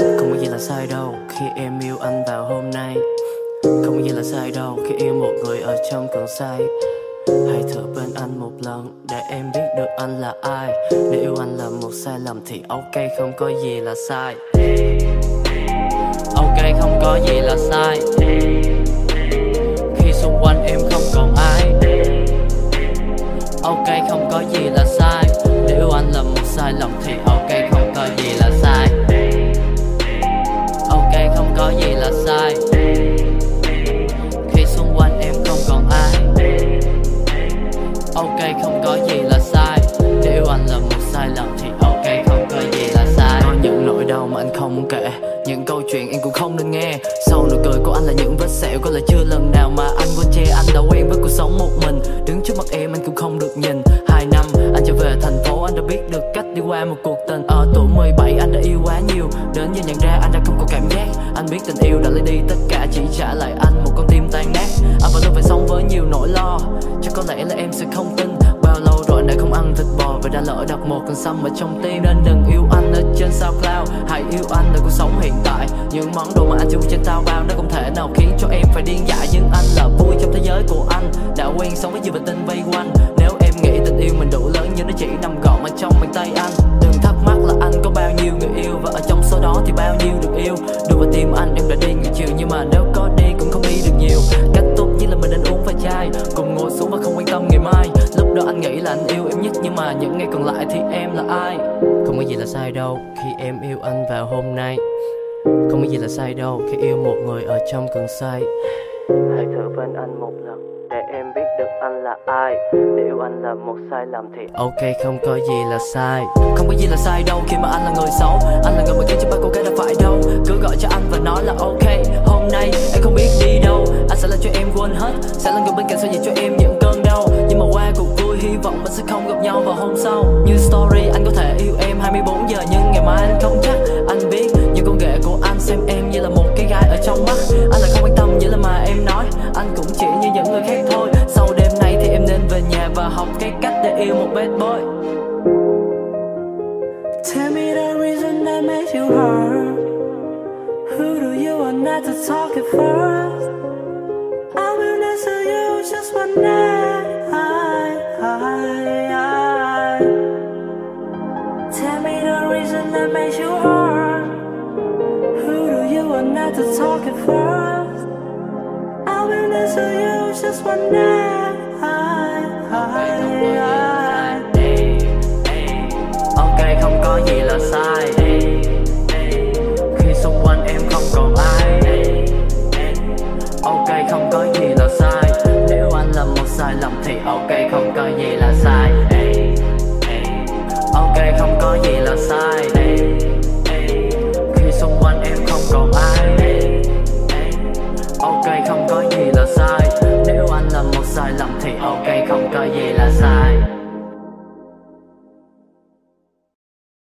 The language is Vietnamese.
Không có gì là sai đâu, khi em yêu anh vào hôm nay. Không có gì là sai đâu, khi yêu một người ở trong cơn say. Hãy thử bên anh một lần, để em biết được anh là ai. Nếu yêu anh là một sai lầm thì ok, không có gì là sai. Ok, không có gì là sai. Khi xung quanh em không nào mà anh không kể? Những câu chuyện em cũng không nên nghe. Sau nụ cười của anh là những vết sẹo, Có lẽ chưa lần nào mà anh quên che Anh đã quen với cuộc sống một mình. Đứng trước mặt em anh cũng không được nhìn. Hai năm anh trở về thành phố, Anh đã biết được cách đi qua một cuộc tình. Ở tuổi 17 anh đã yêu quá nhiều. Đến giờ nhận ra anh đã không có cảm giác. Anh biết tình yêu đã lấy đi tất cả, Chỉ trả lại anh một con tim tan nát. Anh vẫn luôn phải sống với nhiều nỗi lo. Chắc có lẽ là em sẽ không tin. Bao lâu rồi anh đã không ăn thịt bò Và đã lỡ đặt một con xăm ở trong tim. Nên đừng yêu anh ở trên những món đồ mà anh chung trên tao bao, Nó không thể nào khiến cho em phải điên dại. Nhưng anh là vui trong thế giới của anh. Đã quen sống với nhiều bình tin vây quanh. Nếu em nghĩ tình yêu mình đủ lớn, Nhưng nó chỉ nằm gọn ở trong bàn tay anh. Đừng thắc mắc là anh có bao nhiêu người yêu. Và ở trong số đó thì bao nhiêu được yêu. Đưa vào tim anh, em đã đi nhiều chiều. Nhưng mà nếu có đi cũng không đi được nhiều. Cách tốt nhất là mình nên uống vài chai. Cùng ngồi xuống và không quan tâm ngày mai. Lúc đó anh nghĩ là anh yêu em nhất, Nhưng mà những ngày còn lại thì em là ai? Không có gì là sai đâu. Khi em yêu anh vào hôm nay không có gì là sai đâu Khi yêu một người ở trong cơn say Hãy thử bên anh một lần Để em biết được anh là ai. Để yêu anh là một sai lầm thì Ok không có gì là sai. Không có gì là sai đâu Khi mà anh là người xấu Anh là người mà khiến cho ba cô gái đã phải đâu. Cứ gọi cho anh và nói là ok Hôm nay em không biết đi đâu. Anh sẽ làm cho em quên hết Sẽ là người bên cạnh xoa dịu cho em những cơn đau. Nhưng mà qua cuộc vui hy vọng mình sẽ không gặp nhau vào hôm sau. Như story anh có thể yêu em 24 giờ Nhưng ngày mai anh không chắc những người khác thôi Sau đêm nay thì em nên về nhà và học cái cách để yêu một bad boy Tell me the reason that makes you hurt. Who do you want not to talk it first? I will answer you just one night. Tell me the reason that makes you hurt. Who do you want not to talk it first? I will answer you just one night. Ok không có gì là